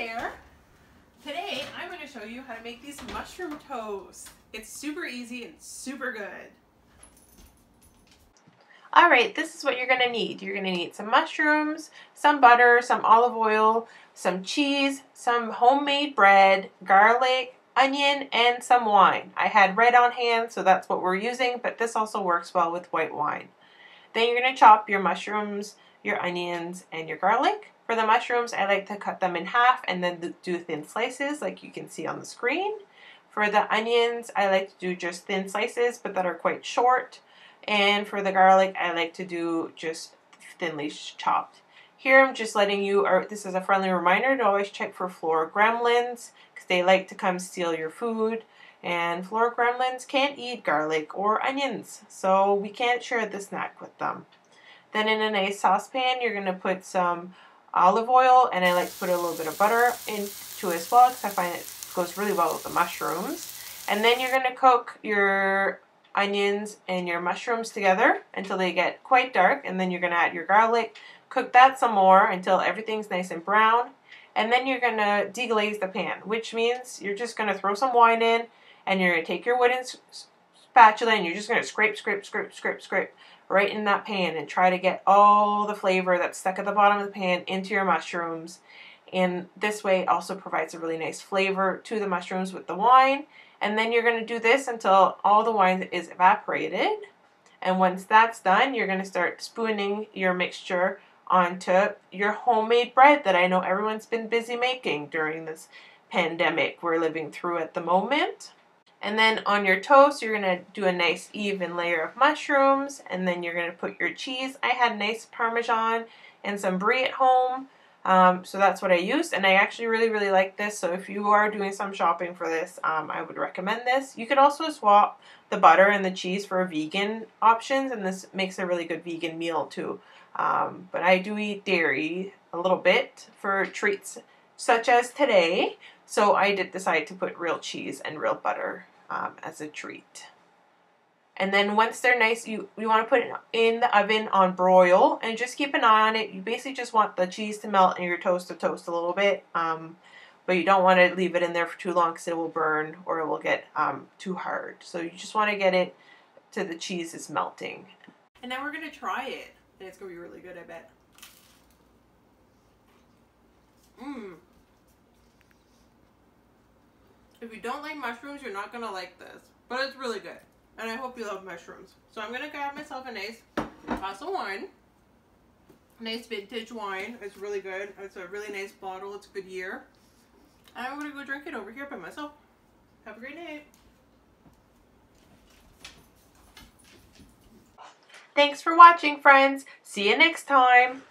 there. Today I'm going to show you how to make these mushroom toast. It's super easy and super good. Alright, this is what you're going to need. You're going to need some mushrooms, some butter, some olive oil, some cheese, some homemade bread, garlic, onion, and some wine. I had red on hand, so that's what we're using, but this also works well with white wine. Then you're going to chop your mushrooms, your onions, and your garlic. For the mushrooms, I like to cut them in half and then do thin slices like you can see on the screen. For the onions, I like to do just thin slices, but that are quite short. And for the garlic, I like to do just thinly chopped. Here I'm just letting you, or this is a friendly reminder to always check for flora gremlins because they like to come steal your food. And flora gremlins can't eat garlic or onions, so we can't share the snack with them. Then in a nice saucepan, you're going to put some olive oil, and I like to put a little bit of butter into as well because I find it goes really well with the mushrooms. And then you're going to cook your onions and your mushrooms together until they get quite dark, and then you're going to add your garlic, Cook that some more until everything's nice and brown. And then you're going to deglaze the pan, which means you're just going to throw some wine in and you're going to take your wooden spatula and you're just going to scrape, scrape, scrape, scrape, scrape right in that pan and try to get all the flavor that's stuck at the bottom of the pan into your mushrooms. And this way also provides a really nice flavor to the mushrooms with the wine. And then you're going to do this until all the wine is evaporated. And once that's done, you're going to start spooning your mixture onto your homemade bread that I know everyone's been busy making during this pandemic we're living through at the moment. And then on your toast, you're going to do a nice even layer of mushrooms, and then you're going to put your cheese. I had nice Parmesan and some brie at home, um, so that's what I used, and I actually really, really like this. So if you are doing some shopping for this, um, I would recommend this. You could also swap the butter and the cheese for vegan options, and this makes a really good vegan meal too. Um, but I do eat dairy a little bit for treats such as today. So I did decide to put real cheese and real butter um, as a treat. And then once they're nice, you, you want to put it in the oven on broil and just keep an eye on it. You basically just want the cheese to melt and your toast to toast a little bit. Um, but you don't want to leave it in there for too long because it will burn or it will get um, too hard. So you just want to get it to the cheese is melting. And now we're going to try it. And it's going to be really good, I bet. Mmm. If you don't like mushrooms, you're not going to like this. But it's really good. And I hope you love mushrooms. So I'm going to grab myself a nice glass of wine. Nice vintage wine. It's really good. It's a really nice bottle. It's a good year. And I'm going to go drink it over here by myself. Have a great night. Thanks for watching, friends. See you next time.